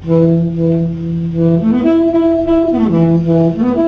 Thank you.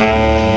Música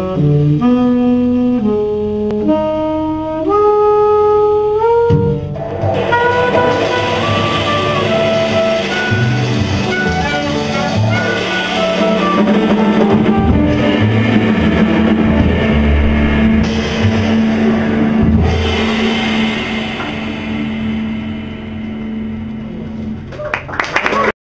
Mm-hmm.